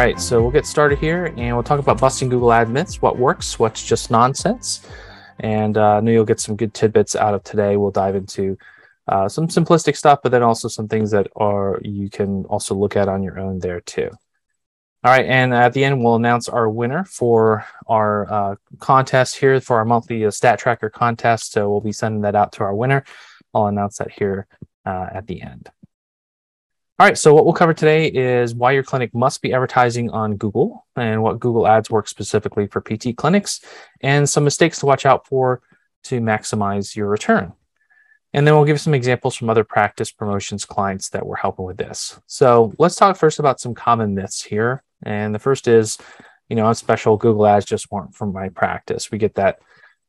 right, so we'll get started here and we'll talk about busting Google Ad myths, what works, what's just nonsense. And uh, I know you'll get some good tidbits out of today. We'll dive into uh, some simplistic stuff, but then also some things that are you can also look at on your own there too. All right, and at the end, we'll announce our winner for our uh, contest here for our monthly uh, stat tracker contest. So we'll be sending that out to our winner. I'll announce that here uh, at the end. All right, so what we'll cover today is why your clinic must be advertising on Google and what Google Ads work specifically for PT clinics and some mistakes to watch out for to maximize your return. And then we'll give some examples from other practice promotions clients that we're helping with this. So let's talk first about some common myths here. And the first is, you know, I'm special Google Ads just weren't from my practice. We get that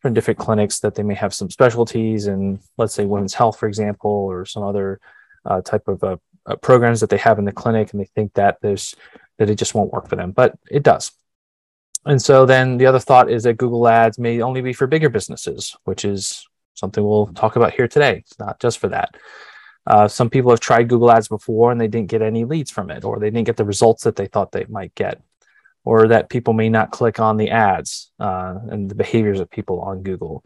from different clinics that they may have some specialties and let's say women's health, for example, or some other uh, type of uh, uh, programs that they have in the clinic, and they think that there's that it just won't work for them, but it does. And so then the other thought is that Google Ads may only be for bigger businesses, which is something we'll talk about here today. It's not just for that. Uh, some people have tried Google Ads before and they didn't get any leads from it, or they didn't get the results that they thought they might get, or that people may not click on the ads uh, and the behaviors of people on Google.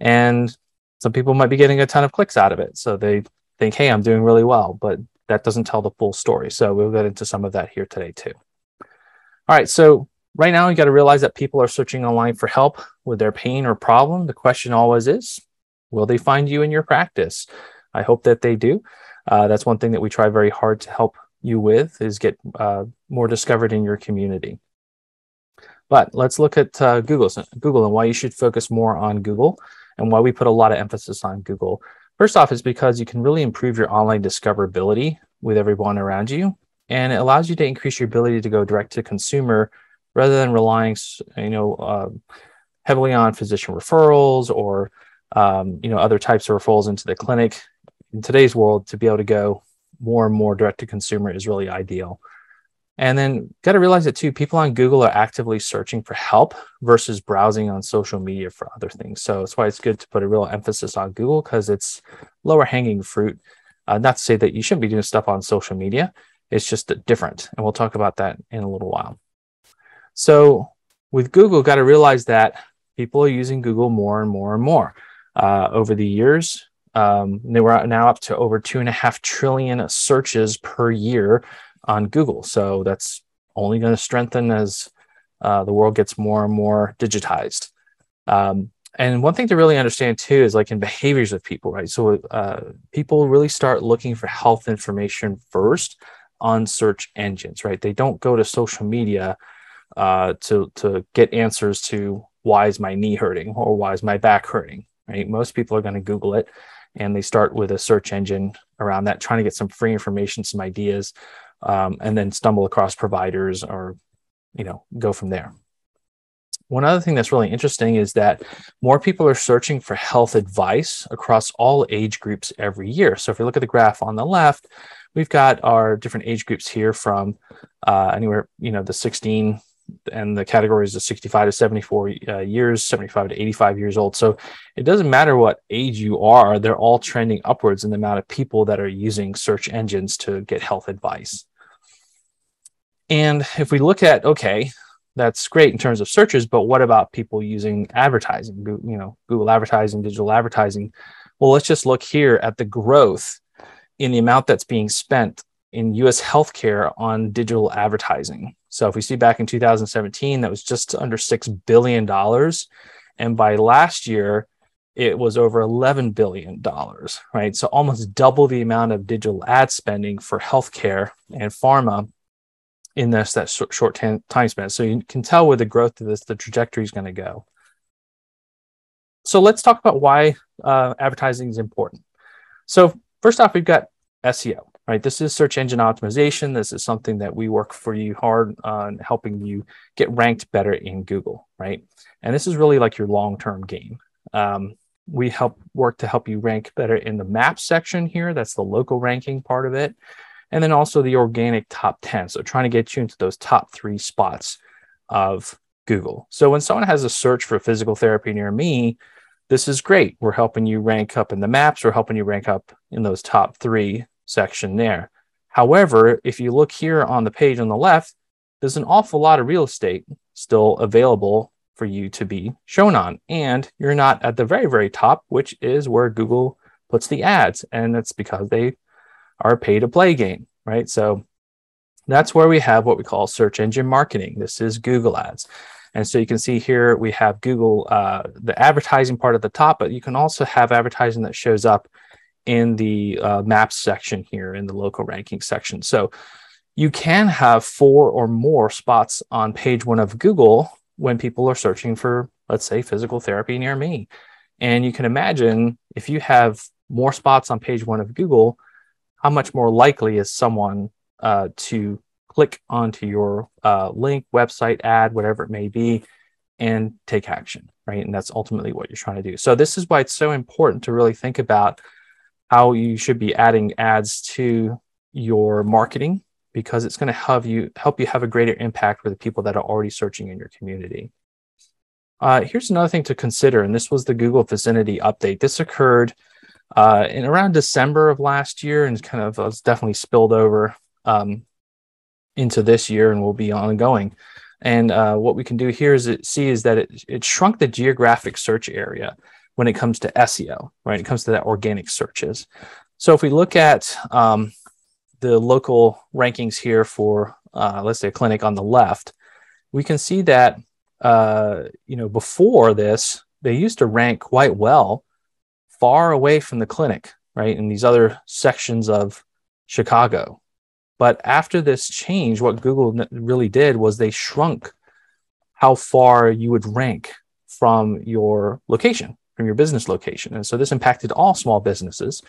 And some people might be getting a ton of clicks out of it. So they think, hey, I'm doing really well, but that doesn't tell the full story. So we'll get into some of that here today too. All right, so right now you got to realize that people are searching online for help with their pain or problem. The question always is, will they find you in your practice? I hope that they do. Uh, that's one thing that we try very hard to help you with is get uh, more discovered in your community. But let's look at uh, Google, Google and why you should focus more on Google and why we put a lot of emphasis on Google. First off, is because you can really improve your online discoverability with everyone around you, and it allows you to increase your ability to go direct to consumer rather than relying, you know, uh, heavily on physician referrals or um, you know other types of referrals into the clinic. In today's world, to be able to go more and more direct to consumer is really ideal. And then got to realize that too, people on Google are actively searching for help versus browsing on social media for other things. So that's why it's good to put a real emphasis on Google because it's lower hanging fruit. Uh, not to say that you shouldn't be doing stuff on social media, it's just different. And we'll talk about that in a little while. So with Google, got to realize that people are using Google more and more and more. Uh, over the years, um, they were now up to over two and a half trillion searches per year on Google. So that's only going to strengthen as uh, the world gets more and more digitized. Um, and one thing to really understand too is like in behaviors of people, right? So uh, people really start looking for health information first on search engines, right? They don't go to social media uh, to to get answers to why is my knee hurting or why is my back hurting, right? Most people are going to Google it, and they start with a search engine around that, trying to get some free information, some ideas, um, and then stumble across providers or you know go from there. One other thing that's really interesting is that more people are searching for health advice across all age groups every year. So if we look at the graph on the left we've got our different age groups here from uh, anywhere you know the 16 and the categories of 65 to 74 uh, years 75 to 85 years old. So it doesn't matter what age you are they're all trending upwards in the amount of people that are using search engines to get health advice and if we look at, okay, that's great in terms of searches, but what about people using advertising, you know, Google advertising, digital advertising? Well, let's just look here at the growth in the amount that's being spent in US healthcare on digital advertising. So if we see back in 2017, that was just under $6 billion. And by last year, it was over $11 billion, right? So almost double the amount of digital ad spending for healthcare and pharma in this that short time span. So you can tell where the growth of this, the trajectory is going to go. So let's talk about why uh, advertising is important. So first off, we've got SEO, right? This is search engine optimization. This is something that we work for you hard on helping you get ranked better in Google, right? And this is really like your long-term game. Um, we help work to help you rank better in the map section here. That's the local ranking part of it and then also the organic top 10. So trying to get you into those top three spots of Google. So when someone has a search for physical therapy near me, this is great. We're helping you rank up in the maps. We're helping you rank up in those top three section there. However, if you look here on the page on the left, there's an awful lot of real estate still available for you to be shown on. And you're not at the very, very top, which is where Google puts the ads. And it's because they a pay to play game, right? So that's where we have what we call search engine marketing. This is Google Ads. And so you can see here we have Google, uh, the advertising part at the top, but you can also have advertising that shows up in the uh, maps section here in the local ranking section. So you can have four or more spots on page one of Google when people are searching for, let's say, physical therapy near me. And you can imagine if you have more spots on page one of Google, how much more likely is someone uh, to click onto your uh, link, website, ad, whatever it may be, and take action, right? And that's ultimately what you're trying to do. So this is why it's so important to really think about how you should be adding ads to your marketing because it's going to have you help you have a greater impact with the people that are already searching in your community. Uh, here's another thing to consider, and this was the Google Vicinity update. This occurred uh, in around December of last year, and kind of was definitely spilled over um, into this year, and will be ongoing. And uh, what we can do here is it, see is that it, it shrunk the geographic search area when it comes to SEO, right? It comes to that organic searches. So if we look at um, the local rankings here for, uh, let's say, a clinic on the left, we can see that, uh, you know, before this, they used to rank quite well far away from the clinic, right? In these other sections of Chicago. But after this change, what Google really did was they shrunk how far you would rank from your location, from your business location. And so this impacted all small businesses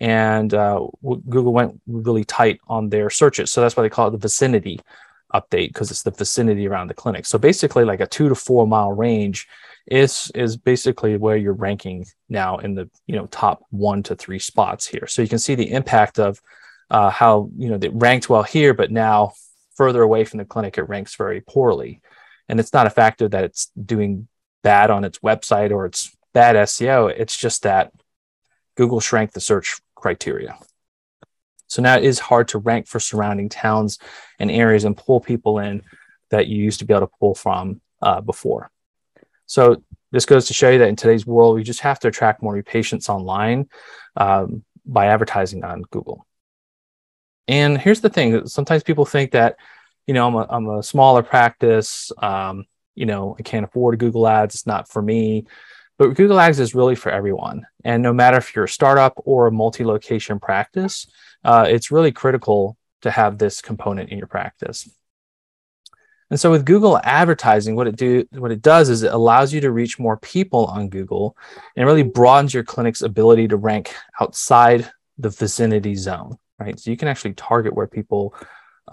and uh, Google went really tight on their searches. So that's why they call it the vicinity update because it's the vicinity around the clinic. So basically, like a two to four mile range is is basically where you're ranking now in the you know top one to three spots here. So you can see the impact of uh, how you know it ranked well here, but now further away from the clinic, it ranks very poorly. And it's not a factor that it's doing bad on its website or it's bad SEO. It's just that Google shrank the search criteria. So now it is hard to rank for surrounding towns and areas and pull people in that you used to be able to pull from uh, before. So this goes to show you that in today's world, you just have to attract more patients online um, by advertising on Google. And here's the thing: sometimes people think that, you know, I'm a, I'm a smaller practice. Um, you know, I can't afford Google Ads. It's not for me. But Google Ads is really for everyone. And no matter if you're a startup or a multi location practice, uh, it's really critical to have this component in your practice. And so with Google advertising, what it do what it does is it allows you to reach more people on Google and really broadens your clinic's ability to rank outside the vicinity zone, right? So you can actually target where people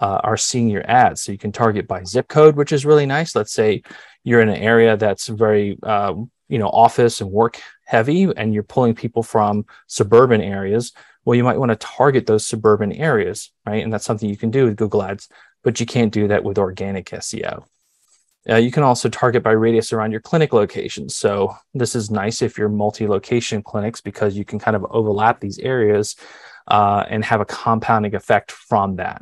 uh, are seeing your ads. So you can target by zip code, which is really nice. Let's say you're in an area that's very uh, you know office and work heavy and you're pulling people from suburban areas well you might want to target those suburban areas right and that's something you can do with google ads but you can't do that with organic seo uh, you can also target by radius around your clinic locations so this is nice if you're multi-location clinics because you can kind of overlap these areas uh, and have a compounding effect from that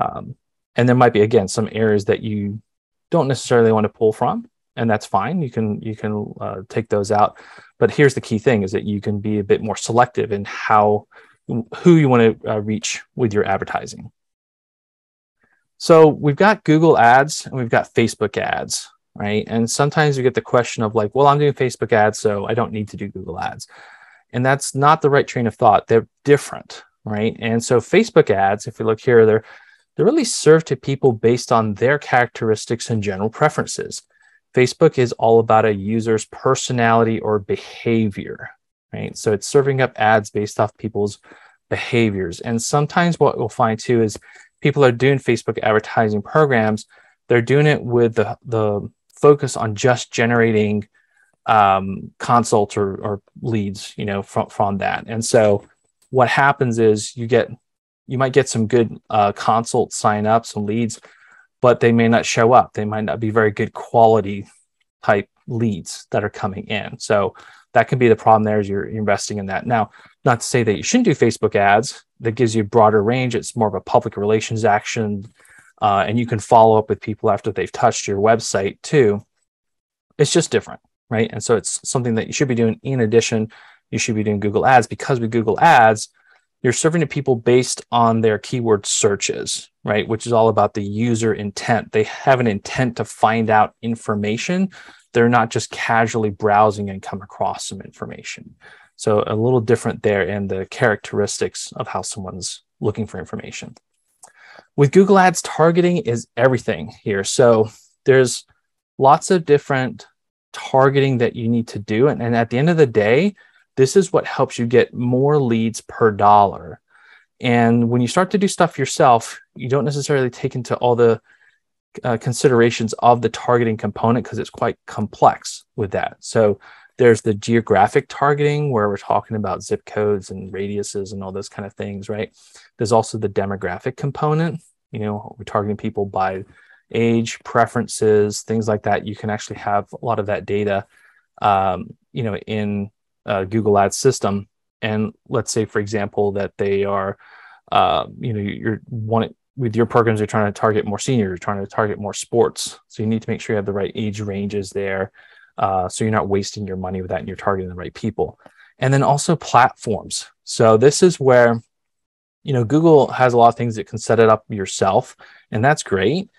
um, and there might be again some areas that you don't necessarily want to pull from and that's fine. You can you can uh, take those out. But here's the key thing: is that you can be a bit more selective in how who you want to uh, reach with your advertising. So we've got Google ads and we've got Facebook ads, right? And sometimes you get the question of like, well, I'm doing Facebook ads, so I don't need to do Google ads. And that's not the right train of thought. They're different, right? And so Facebook ads, if we look here, they're they really serve to people based on their characteristics and general preferences. Facebook is all about a user's personality or behavior, right? So it's serving up ads based off people's behaviors. And sometimes what we'll find too is people are doing Facebook advertising programs, they're doing it with the, the focus on just generating um, consults or, or leads, you know, from, from that. And so what happens is you get, you might get some good uh, consult sign up, some leads, but they may not show up. They might not be very good quality type leads that are coming in. So that can be the problem there as you're investing in that. Now, not to say that you shouldn't do Facebook ads, that gives you a broader range. It's more of a public relations action uh, and you can follow up with people after they've touched your website too. It's just different, right? And so it's something that you should be doing in addition. You should be doing Google Ads because with Google Ads, you're serving to people based on their keyword searches, right? Which is all about the user intent. They have an intent to find out information. They're not just casually browsing and come across some information. So a little different there in the characteristics of how someone's looking for information. With Google Ads, targeting is everything here. So there's lots of different targeting that you need to do. And, and at the end of the day, this is what helps you get more leads per dollar. And when you start to do stuff yourself, you don't necessarily take into all the uh, considerations of the targeting component because it's quite complex with that. So there's the geographic targeting where we're talking about zip codes and radiuses and all those kind of things, right? There's also the demographic component. You know, we're targeting people by age, preferences, things like that. You can actually have a lot of that data, um, you know, in Google Ads system. And let's say, for example, that they are, uh, you know, you're one with your programs, you're trying to target more seniors, you're trying to target more sports. So you need to make sure you have the right age ranges there. Uh, so you're not wasting your money with that and you're targeting the right people. And then also platforms. So this is where, you know, Google has a lot of things that can set it up yourself, and that's great.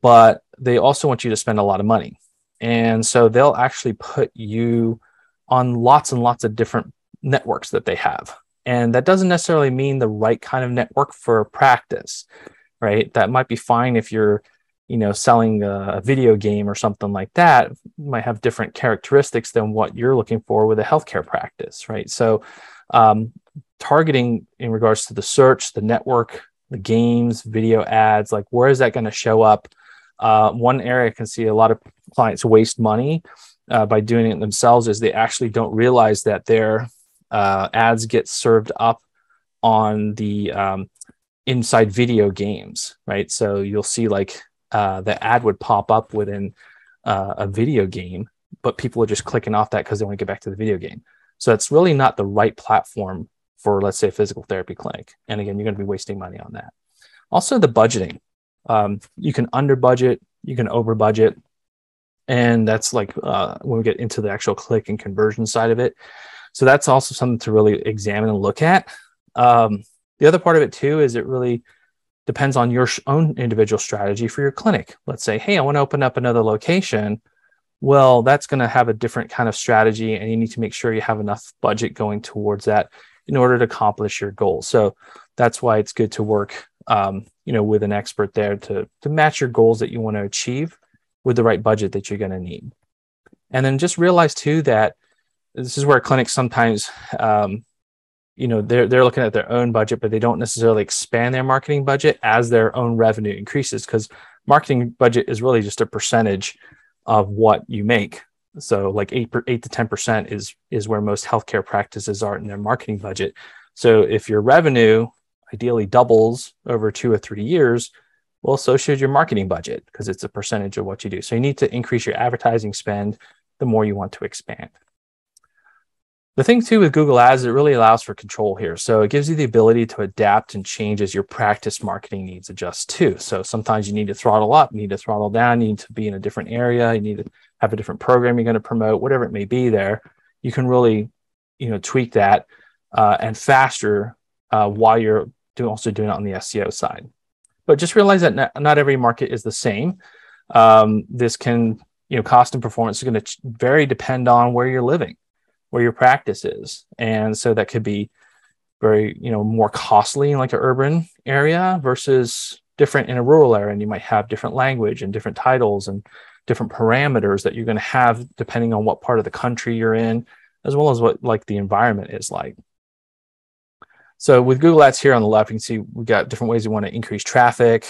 But they also want you to spend a lot of money. And so they'll actually put you on lots and lots of different networks that they have. And that doesn't necessarily mean the right kind of network for practice, right? That might be fine if you're, you know, selling a video game or something like that. Might have different characteristics than what you're looking for with a healthcare practice, right? So, um, targeting in regards to the search, the network, the games, video ads, like where is that going to show up? Uh, one area I can see a lot of clients waste money uh, by doing it themselves is they actually don't realize that their uh, ads get served up on the um, inside video games, right? So you'll see like uh, the ad would pop up within uh, a video game, but people are just clicking off that because they want to get back to the video game. So it's really not the right platform for, let's say, a physical therapy clinic. And again, you're going to be wasting money on that. Also, the budgeting. Um, you can under budget, you can over budget and that's like uh, when we get into the actual click and conversion side of it so that's also something to really examine and look at um, the other part of it too is it really depends on your own individual strategy for your clinic. Let's say hey i want to open up another location. Well that's going to have a different kind of strategy and you need to make sure you have enough budget going towards that in order to accomplish your goals so that's why it's good to work um, you know with an expert there to to match your goals that you want to achieve with the right budget that you're going to need. And then just realize too that this is where clinics sometimes, um, you know, they're they're looking at their own budget, but they don't necessarily expand their marketing budget as their own revenue increases because marketing budget is really just a percentage of what you make. So like eight eight to ten percent is is where most healthcare practices are in their marketing budget. So if your revenue ideally doubles over two or three years, well, so should your marketing budget because it's a percentage of what you do. So you need to increase your advertising spend the more you want to expand. The thing too with Google Ads, it really allows for control here. So it gives you the ability to adapt and change as your practice marketing needs adjust too. So sometimes you need to throttle up, you need to throttle down, you need to be in a different area, you need to have a different program you're going to promote, whatever it may be there. You can really, you know, tweak that uh, and faster uh, while you're doing, also doing it on the SEO side. But just realize that not, not every market is the same. Um, this can, you know, cost and performance is going to vary depend on where you're living, where your practice is, and so that could be very, you know, more costly in like an urban area versus different in a rural area, and you might have different language and different titles and different parameters that you're going to have depending on what part of the country you're in, as well as what like the environment is like. So with Google Ads here on the left, you can see we've got different ways you want to increase traffic,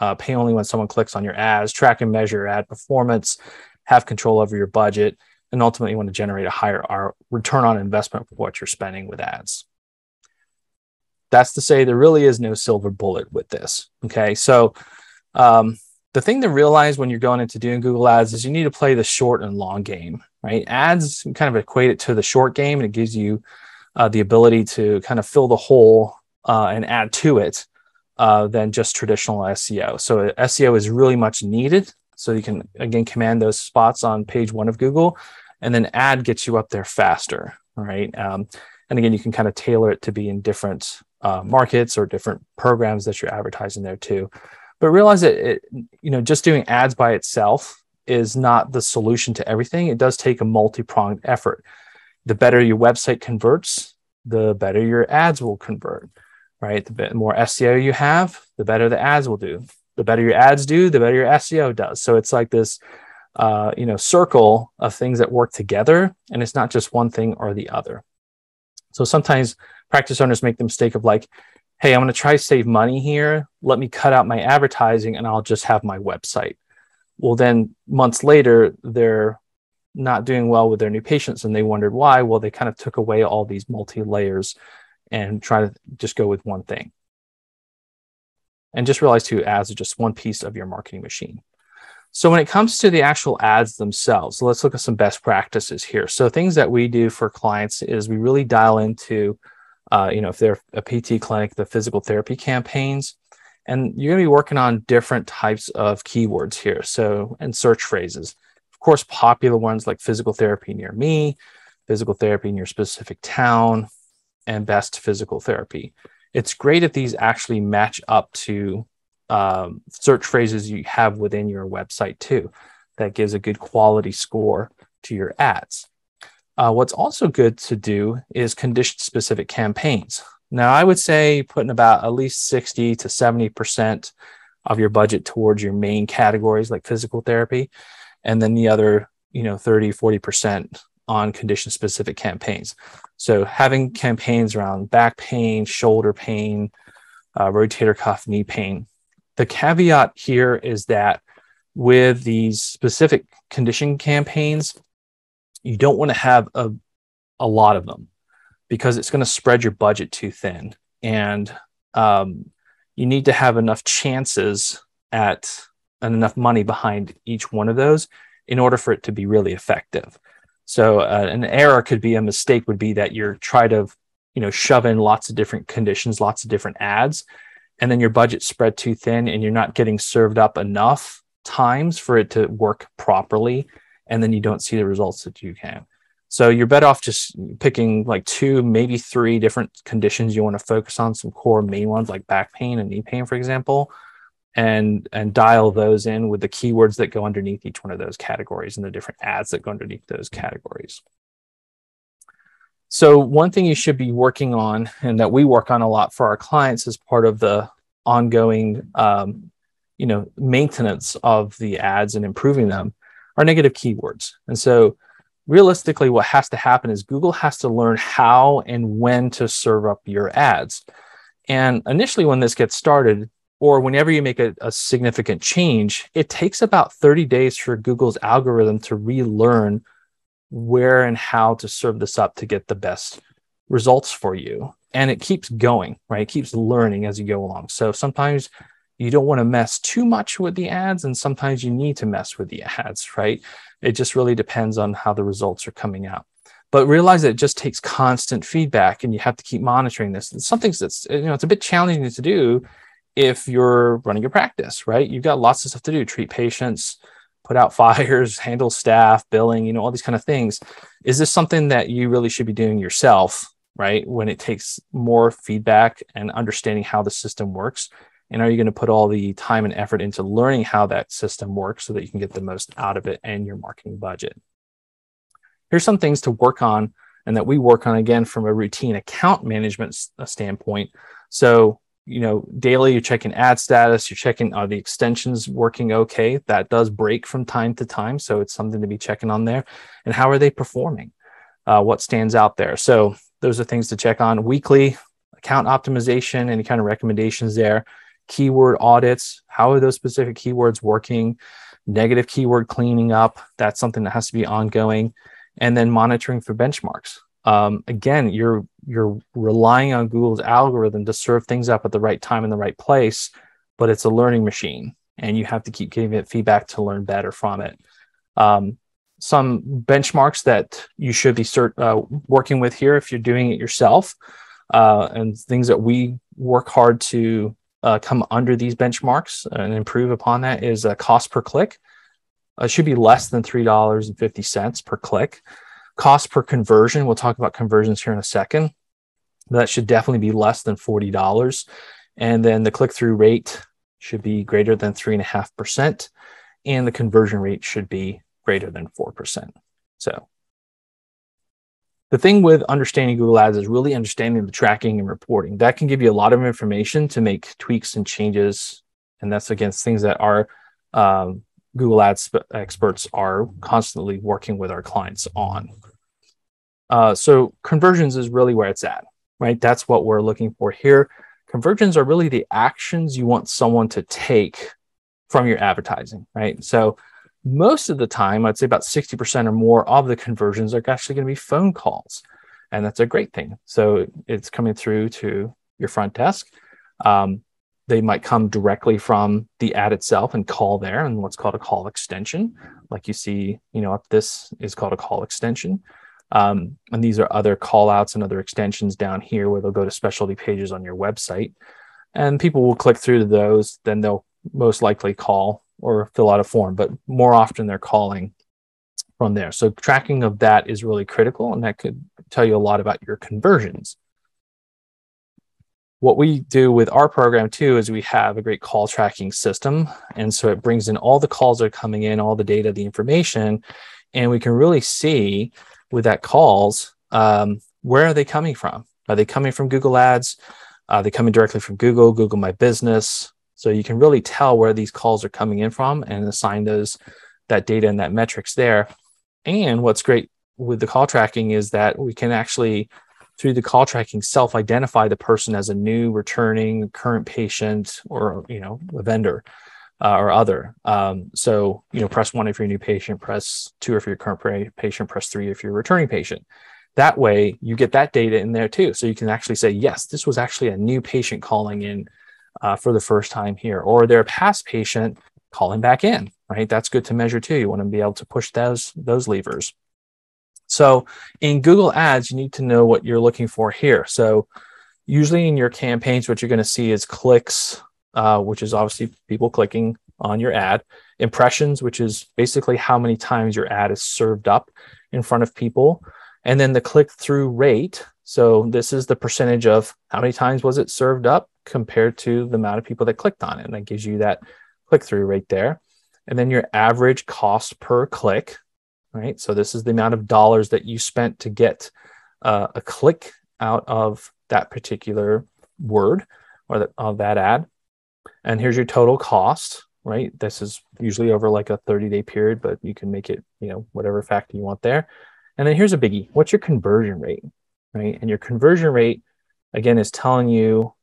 uh, pay only when someone clicks on your ads, track and measure ad performance, have control over your budget, and ultimately you want to generate a higher return on investment for what you're spending with ads. That's to say there really is no silver bullet with this. Okay, so um, the thing to realize when you're going into doing Google Ads is you need to play the short and long game, right? Ads kind of equate it to the short game, and it gives you uh, the ability to kind of fill the hole uh, and add to it uh, than just traditional SEO. So SEO is really much needed. So you can again command those spots on page one of Google, and then ad gets you up there faster, right? Um, and again, you can kind of tailor it to be in different uh, markets or different programs that you're advertising there too. But realize that it, you know just doing ads by itself is not the solution to everything. It does take a multi-pronged effort. The better your website converts, the better your ads will convert right? The more SEO you have, the better the ads will do. The better your ads do, the better your SEO does. So it's like this, uh, you know, circle of things that work together, and it's not just one thing or the other. So sometimes practice owners make the mistake of like, hey, I'm going to try to save money here. Let me cut out my advertising, and I'll just have my website. Well, then months later, they're not doing well with their new patients, and they wondered why. Well, they kind of took away all these multi layers and try to just go with one thing. And just realize too, ads are just one piece of your marketing machine. So when it comes to the actual ads themselves, let's look at some best practices here. So things that we do for clients is we really dial into, uh, you know, if they're a PT clinic, the physical therapy campaigns, and you're going to be working on different types of keywords here. So and search phrases, of course, popular ones like physical therapy near me, physical therapy in your specific town, and best physical therapy. It's great if these actually match up to um, search phrases you have within your website too. That gives a good quality score to your ads. Uh, what's also good to do is condition specific campaigns. Now, I would say putting about at least 60 to 70% of your budget towards your main categories like physical therapy, and then the other, you know, 30, 40% on condition specific campaigns. So having campaigns around back pain, shoulder pain, uh, rotator cuff, knee pain. The caveat here is that with these specific condition campaigns, you don't want to have a, a lot of them because it's going to spread your budget too thin. And um, you need to have enough chances at and enough money behind each one of those in order for it to be really effective. So uh, an error could be a mistake would be that you're trying to, you know, shove in lots of different conditions, lots of different ads, and then your budget spread too thin and you're not getting served up enough times for it to work properly. And then you don't see the results that you can. So you're better off just picking like two, maybe three different conditions you want to focus on, some core main ones like back pain and knee pain, for example, and and dial those in with the keywords that go underneath each one of those categories and the different ads that go underneath those categories. So one thing you should be working on, and that we work on a lot for our clients as part of the ongoing, um, you know, maintenance of the ads and improving them, are negative keywords. And so, realistically, what has to happen is Google has to learn how and when to serve up your ads. And initially, when this gets started, or whenever you make a, a, significant change, it takes about 30 days for Google's algorithm to relearn where and how to serve this up to get the best results for you. And it keeps going, right? It keeps learning as you go along. So sometimes you don't want to mess too much with the ads, and sometimes you need to mess with the ads, right? It just really depends on how the results are coming out. But realize that it just takes constant feedback, and you have to keep monitoring this. It's something that's you know it's a bit challenging to do if you're running your practice, right? You've got lots of stuff to do, treat patients, put out fires, handle staff, billing, you know, all these kind of things. Is this something that you really should be doing yourself, right? When it takes more feedback and understanding how the system works. And are you going to put all the time and effort into learning how that system works so that you can get the most out of it and your marketing budget? Here's some things to work on and that we work on again from a routine account management standpoint. So you know, daily you're checking ad status, you're checking are the extensions working okay? That does break from time to time, so it's something to be checking on there. And how are they performing? Uh, what stands out there? So those are things to check on weekly. Account optimization, any kind of recommendations there. Keyword audits. How are those specific keywords working? Negative keyword cleaning up. That's something that has to be ongoing. And then monitoring for benchmarks um, again, you're you're relying on Google's algorithm to serve things up at the right time in the right place, but it's a learning machine, and you have to keep giving it feedback to learn better from it. Um, some benchmarks that you should be cert- uh, working with here if you're doing it yourself, uh, and things that we work hard to uh, come under these benchmarks and improve upon that is a cost per click. Uh, it should be less than $3.50 per click. Cost per conversion, we'll talk about conversions here in a second. That should definitely be less than $40. And then the click through rate should be greater than 3.5%. And the conversion rate should be greater than 4%. So the thing with understanding Google Ads is really understanding the tracking and reporting. That can give you a lot of information to make tweaks and changes. And that's against things that our um, Google Ads experts are constantly working with our clients on. Uh, so conversions is really where it's at, right? That's what we're looking for here. Conversions are really the actions you want someone to take from your advertising, right? So most of the time, I'd say about 60% or more of the conversions are actually going to be phone calls. And that's a great thing. So it's coming through to your front desk. Um, they might come directly from the ad itself and call there and what's called a call extension. Like you see, you know, up this is called a call extension. Um, and these are other call outs and other extensions down here where they'll go to specialty pages on your website. And people will click through to those, then they'll most likely call or fill out a form, but more often they're calling from there. So tracking of that is really critical, and that could tell you a lot about your conversions. What we do with our program too is we have a great call tracking system. And so it brings in all the calls that are coming in, all the data, the information, and we can really see with that calls, um, where are they coming from? Are they coming from Google Ads? Are they coming directly from Google, Google My Business? So you can really tell where these calls are coming in from and assign those that data and that metrics there. And what's great with the call tracking is that we can actually through the call tracking self-identify the person as a new returning current patient or you know a vendor uh, or other um, so you know press one if you're a new patient press two if you're a current patient press three if you're a returning patient that way you get that data in there too so you can actually say yes this was actually a new patient calling in uh, for the first time here, or they're a past patient calling back in, right? That's good to measure too. You want to be able to push those, those levers. So in Google Ads, you need to know what you're looking for here. So usually in your campaigns, what you're going to see is clicks, uh, which is obviously people clicking on your ad, impressions, which is basically how many times your ad is served up in front of people, and then the click through rate. So this is the percentage of how many times was it served up compared to the amount of people that clicked on it. And that gives you that click through rate there. And then your average cost per click, right? So this is the amount of dollars that you spent to get uh, a click out of that particular word or of that ad. And here's your total cost, right? This is usually over like a 30 day period, but you can make it, you know, whatever factor you want there. And then here's a biggie. What's your conversion rate, right? And your conversion rate, again, is telling you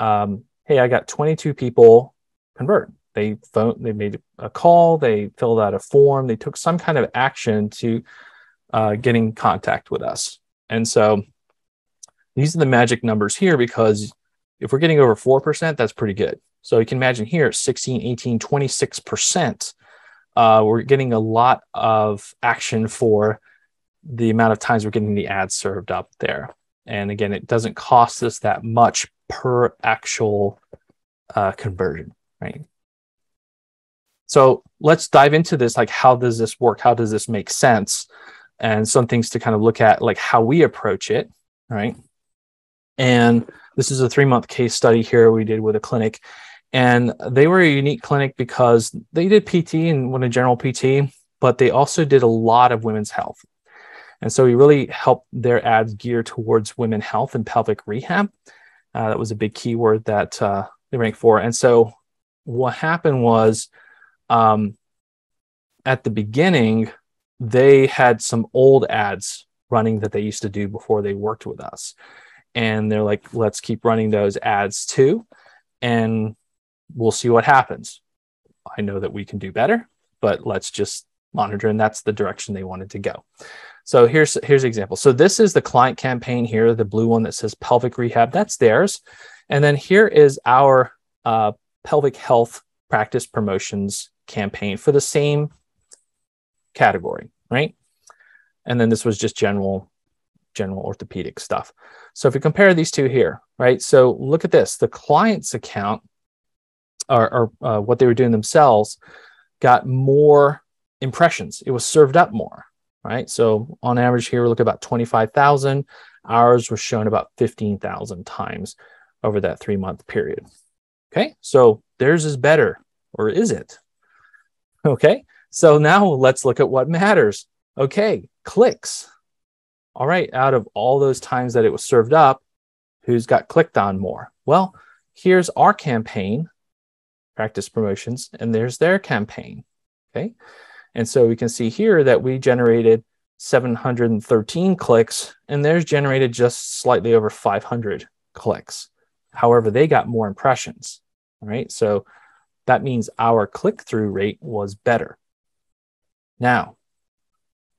um, hey, I got 22 people convert. They phone, they made a call, they filled out a form, they took some kind of action to uh, getting contact with us. And so these are the magic numbers here because if we're getting over 4%, that's pretty good. So you can imagine here 16, 18, 26%. Uh, we're getting a lot of action for the amount of times we're getting the ads served up there. And again, it doesn't cost us that much per actual uh, conversion, right? So let's dive into this. Like, how does this work? How does this make sense? And some things to kind of look at, like how we approach it, right? And this is a three month case study here we did with a clinic. And they were a unique clinic because they did PT and went a general PT, but they also did a lot of women's health. And so we really helped their ads gear towards women health and pelvic rehab. Uh, that was a big keyword that uh, they ranked for. And so what happened was um, at the beginning, they had some old ads running that they used to do before they worked with us. And they're like, let's keep running those ads too. And we'll see what happens. I know that we can do better, but let's just monitor. And that's the direction they wanted to go. So here's here's an example. So this is the client campaign here, the blue one that says pelvic rehab. That's theirs. And then here is our uh, pelvic health practice promotions campaign for the same category, right? And then this was just general general orthopedic stuff. So if we compare these two here, right? So look at this. The client's account or, or uh, what they were doing themselves got more impressions. It was served up more, right? So on average here, we look at about 25,000. Ours was shown about 15,000 times over that three month period. Okay, so theirs is better, or is it? Okay, so now let's look at what matters. Okay, clicks. All right, out of all those times that it was served up, who's got clicked on more? Well, here's our campaign, practice promotions, and there's their campaign. Okay, and so we can see here that we generated 713 clicks, and theirs generated just slightly over 500 clicks. However, they got more impressions, right? So that means our click through rate was better. Now,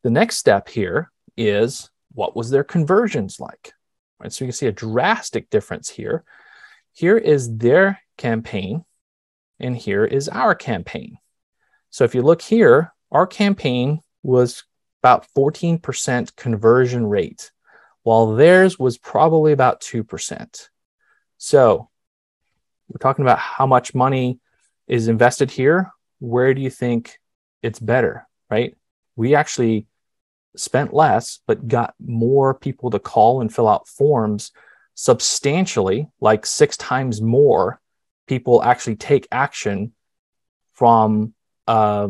the next step here is what was their conversions like? Right, so you can see a drastic difference here. Here is their campaign, and here is our campaign. So if you look here, our campaign was about 14% conversion rate, while theirs was probably about 2%. So we're talking about how much money is invested here. Where do you think it's better, right? We actually spent less, but got more people to call and fill out forms substantially, like six times more people actually take action from uh,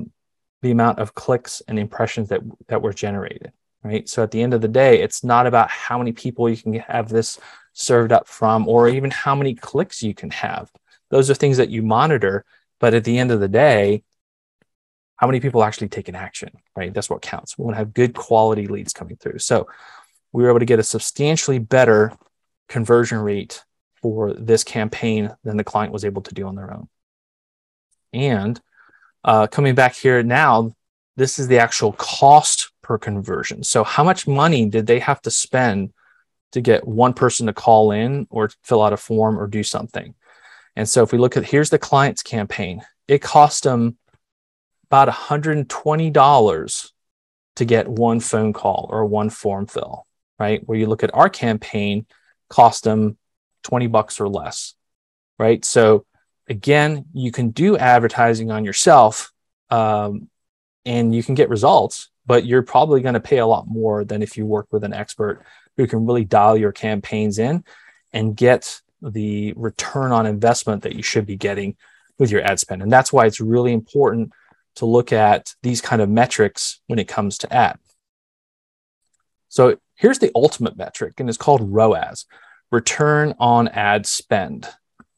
the amount of clicks and impressions that, that were generated, right? So at the end of the day, it's not about how many people you can have this served up from, or even how many clicks you can have. Those are things that you monitor. But at the end of the day, how many people actually take an action, right? That's what counts. We want to have good quality leads coming through. So we were able to get a substantially better conversion rate for this campaign than the client was able to do on their own. And uh, coming back here now, this is the actual cost per conversion. So how much money did they have to spend to get one person to call in or fill out a form or do something. And so if we look at here's the client's campaign, it cost them about $120 to get one phone call or one form fill, right? Where you look at our campaign, cost them 20 bucks or less, right? So again, you can do advertising on yourself um, and you can get results, but you're probably going to pay a lot more than if you work with an expert who can really dial your campaigns in and get the return on investment that you should be getting with your ad spend. And that's why it's really important to look at these kind of metrics when it comes to ad. So here's the ultimate metric, and it's called ROAS, return on ad spend.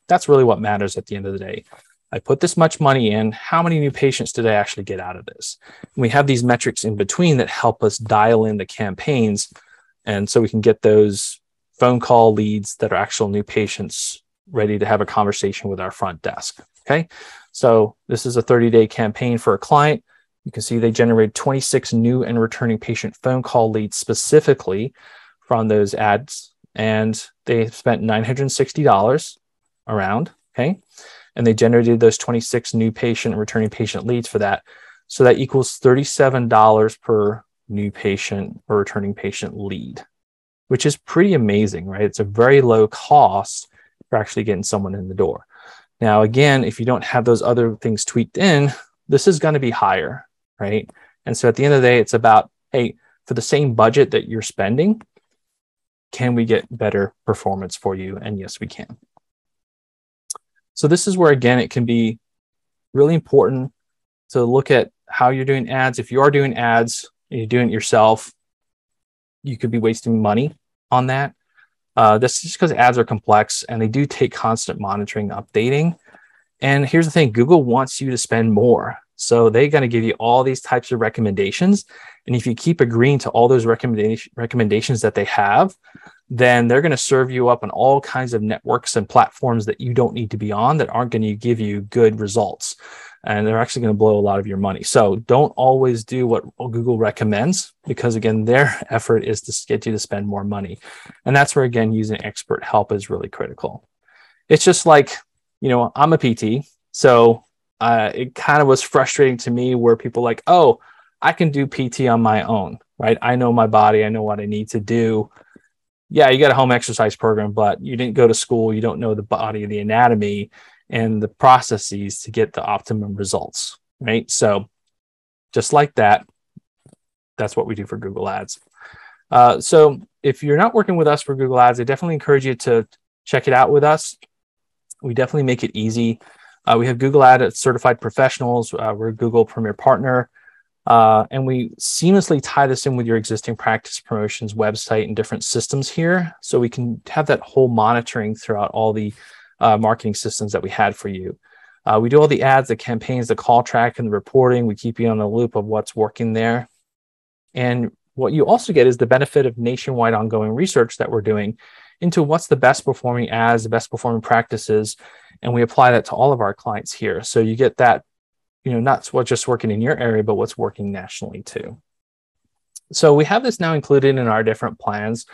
That's really what matters at the end of the day. I put this much money in. How many new patients did I actually get out of this? And we have these metrics in between that help us dial in the campaigns and so we can get those phone call leads that are actual new patients ready to have a conversation with our front desk. Okay. So this is a 30 day campaign for a client. You can see they generated 26 new and returning patient phone call leads specifically from those ads. And they spent $960 around. Okay. And they generated those 26 new patient returning patient leads for that. So that equals $37 per new patient or returning patient lead, which is pretty amazing, right? It's a very low cost for actually getting someone in the door. Now, again, if you don't have those other things tweaked in, this is going to be higher, right? And so at the end of the day, it's about, hey, for the same budget that you're spending, can we get better performance for you? And yes, we can. So this is where, again, it can be really important to look at how you're doing ads. If you are doing ads, and you're doing it yourself, you could be wasting money on that. Uh, that's just because ads are complex and they do take constant monitoring, updating. And here's the thing Google wants you to spend more. So they're going to give you all these types of recommendations. And if you keep agreeing to all those recommendation, recommendations that they have, then they're going to serve you up on all kinds of networks and platforms that you don't need to be on that aren't going to give you good results and they're actually going to blow a lot of your money. So don't always do what Google recommends because again, their effort is to get you to spend more money. And that's where again, using expert help is really critical. It's just like, you know, I'm a PT. So uh, it kind of was frustrating to me where people like, oh, I can do PT on my own, right? I know my body. I know what I need to do. Yeah, you got a home exercise program, but you didn't go to school. You don't know the body, the anatomy and the processes to get the optimum results, right? So just like that, that's what we do for Google Ads. Uh, so if you're not working with us for Google Ads, I definitely encourage you to check it out with us. We definitely make it easy. Uh, we have Google Ad certified professionals. Uh, we're a Google Premier Partner. Uh, and we seamlessly tie this in with your existing practice promotions website and different systems here. So we can have that whole monitoring throughout all the uh, marketing systems that we had for you. Uh, we do all the ads, the campaigns, the call track, and the reporting. We keep you on the loop of what's working there. And what you also get is the benefit of nationwide ongoing research that we're doing into what's the best performing ads, the best performing practices, and we apply that to all of our clients here. So you get that you know, not what's just working in your area, but what's working nationally too. So we have this now included in our different plans.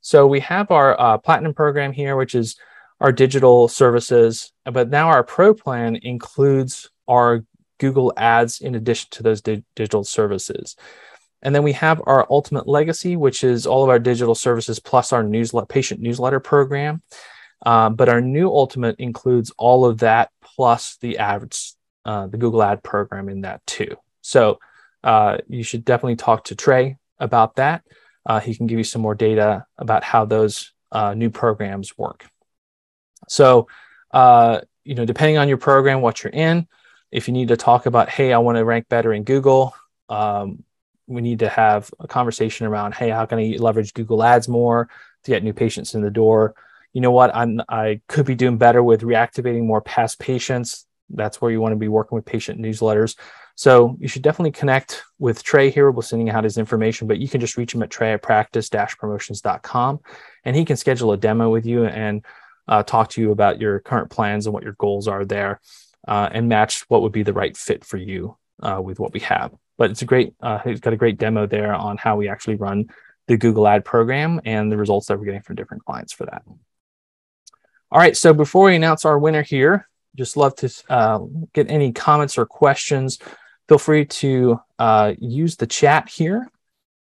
So we have our uh, platinum program here, which is our digital services, but now our pro plan includes our Google ads in addition to those di digital services. And then we have our ultimate legacy, which is all of our digital services plus our newsletter, patient newsletter program. Uh, but our new ultimate includes all of that plus the ads uh, the Google Ad program in that too. So uh, you should definitely talk to Trey about that. Uh, he can give you some more data about how those uh, new programs work. So, uh, you know, depending on your program, what you're in, if you need to talk about, hey, I want to rank better in Google, um, we need to have a conversation around, hey, how can I leverage Google Ads more to get new patients in the door? You know what? I'm I could be doing better with reactivating more past patients that's where you want to be working with patient newsletters. So you should definitely connect with Trey here. We're sending out his information, but you can just reach him at Trey at practice-promotions.com and he can schedule a demo with you and uh, talk to you about your current plans and what your goals are there uh, and match what would be the right fit for you uh, with what we have. But it's a great, uh, he's got a great demo there on how we actually run the Google ad program and the results that we're getting from different clients for that. All right, so before we announce our winner here, just love to uh, get any comments or questions. Feel free to uh, use the chat here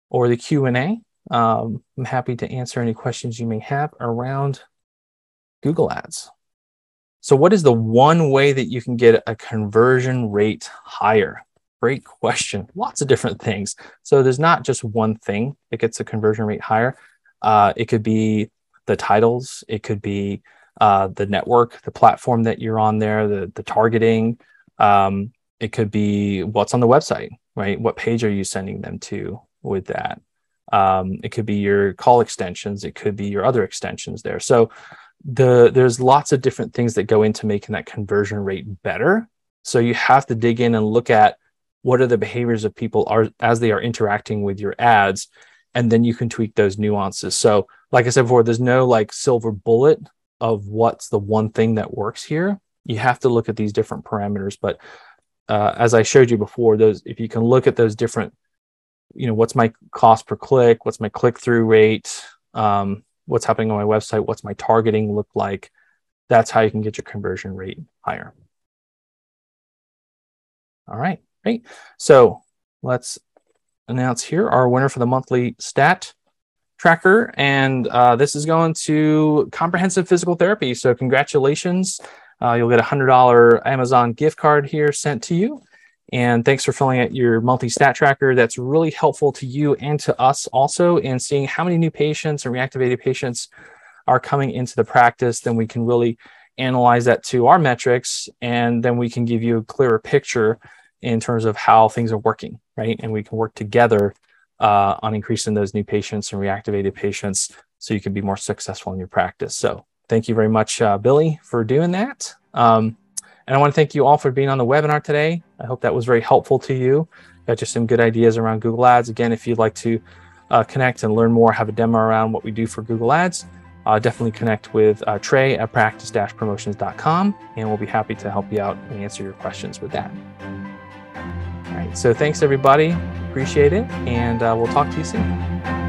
or the Q&A. Um, I'm happy to answer any questions you may have around Google Ads. So what is the one way that you can get a conversion rate higher? Great question. Lots of different things. So there's not just one thing that gets a conversion rate higher. Uh, it could be the titles. It could be uh, the network, the platform that you're on there, the, the targeting. Um, it could be what's on the website, right? What page are you sending them to with that? Um, it could be your call extensions. It could be your other extensions there. So the there's lots of different things that go into making that conversion rate better. So you have to dig in and look at what are the behaviors of people are as they are interacting with your ads, and then you can tweak those nuances. So like I said before, there's no like silver bullet of what's the one thing that works here, you have to look at these different parameters. But uh, as I showed you before, those if you can look at those different, you know, what's my cost per click, what's my click through rate, um, what's happening on my website, what's my targeting look like, that's how you can get your conversion rate higher. All right, great. So let's announce here our winner for the monthly stat tracker, and uh, this is going to comprehensive physical therapy. So congratulations. Uh, you'll get a $100 Amazon gift card here sent to you. And thanks for filling out your monthly stat tracker. That's really helpful to you and to us also in seeing how many new patients and reactivated patients are coming into the practice. Then we can really analyze that to our metrics, and then we can give you a clearer picture in terms of how things are working, right? And we can work together uh, on increasing those new patients and reactivated patients so you can be more successful in your practice. So thank you very much, uh, Billy, for doing that. Um, and I want to thank you all for being on the webinar today. I hope that was very helpful to you. Got just some good ideas around Google Ads. Again, if you'd like to uh, connect and learn more, have a demo around what we do for Google Ads, uh, definitely connect with uh, Trey at practice-promotions.com, and we'll be happy to help you out and answer your questions with that. Right, so thanks everybody. Appreciate it, and uh, we'll talk to you soon.